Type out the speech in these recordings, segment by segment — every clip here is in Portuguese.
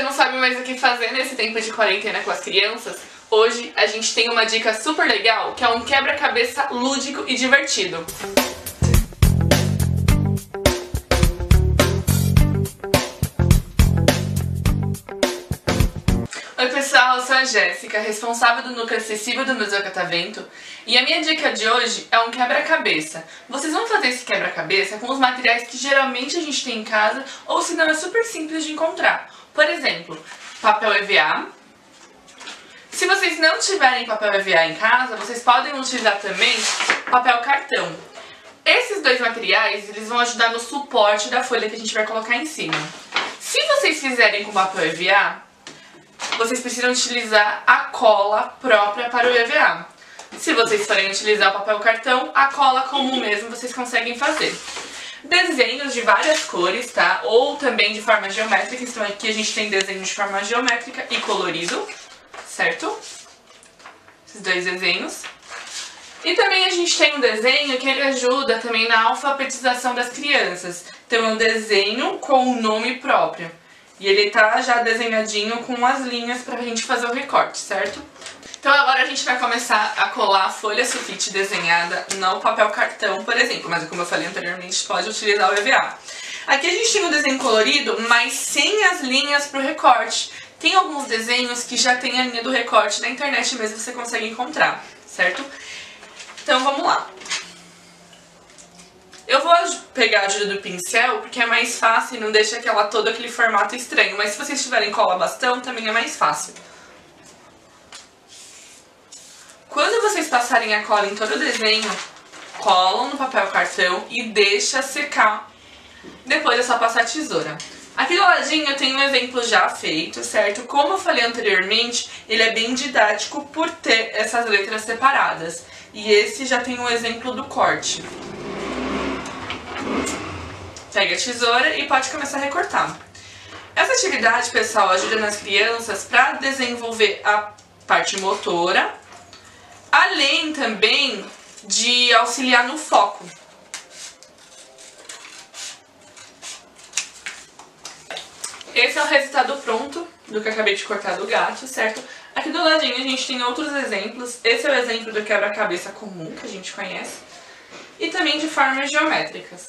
você não sabe mais o que fazer nesse tempo de quarentena com as crianças, hoje a gente tem uma dica super legal que é um quebra-cabeça lúdico e divertido. Oi pessoal, eu sou a Jéssica, responsável do núcleo acessível do Museu Catavento e a minha dica de hoje é um quebra-cabeça. Vocês vão fazer esse quebra-cabeça com os materiais que geralmente a gente tem em casa ou se não é super simples de encontrar. Por exemplo, papel EVA. Se vocês não tiverem papel EVA em casa, vocês podem utilizar também papel cartão. Esses dois materiais, eles vão ajudar no suporte da folha que a gente vai colocar em cima. Se vocês fizerem com papel EVA, vocês precisam utilizar a cola própria para o EVA. Se vocês forem utilizar o papel cartão, a cola comum mesmo vocês conseguem fazer. Desenhos de várias cores, tá? Ou também de forma geométrica. Então aqui a gente tem desenho de forma geométrica e colorido, certo? Esses dois desenhos. E também a gente tem um desenho que ele ajuda também na alfabetização das crianças. Então é um desenho com o um nome próprio. E ele tá já desenhadinho com as linhas pra gente fazer o recorte, certo? Então agora a gente vai começar a colar a folha sulfite desenhada no papel cartão, por exemplo. Mas como eu falei anteriormente, pode utilizar o EVA. Aqui a gente tem o desenho colorido, mas sem as linhas pro recorte. Tem alguns desenhos que já tem a linha do recorte, na internet mesmo você consegue encontrar, certo? Então vamos lá. Eu vou pegar a ajuda do pincel porque é mais fácil e não deixa aquela, todo aquele formato estranho. Mas se vocês tiverem cola bastão, também é mais fácil. Quando vocês passarem a cola em todo o desenho, colam no papel cartão e deixa secar. Depois é só passar a tesoura. Aqui do ladinho eu tenho um exemplo já feito, certo? Como eu falei anteriormente, ele é bem didático por ter essas letras separadas. E esse já tem um exemplo do corte. Pega a tesoura e pode começar a recortar. Essa atividade, pessoal, ajuda nas crianças para desenvolver a parte motora, além também de auxiliar no foco. Esse é o resultado pronto do que eu acabei de cortar do gato, certo? Aqui do ladinho a gente tem outros exemplos. Esse é o exemplo do quebra-cabeça comum que a gente conhece. E também de formas geométricas.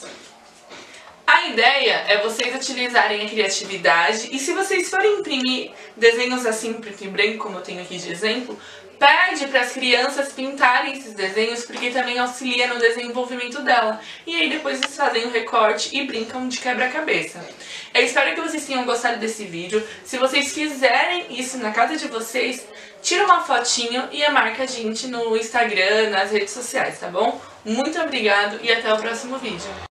A ideia é vocês utilizarem a criatividade e se vocês forem imprimir desenhos assim preto e branco, como eu tenho aqui de exemplo, pede para as crianças pintarem esses desenhos porque também auxilia no desenvolvimento dela. E aí depois eles fazem o recorte e brincam de quebra-cabeça. Eu espero que vocês tenham gostado desse vídeo. Se vocês fizerem isso na casa de vocês, tira uma fotinho e marca a gente no Instagram, nas redes sociais, tá bom? Muito obrigado e até o próximo vídeo.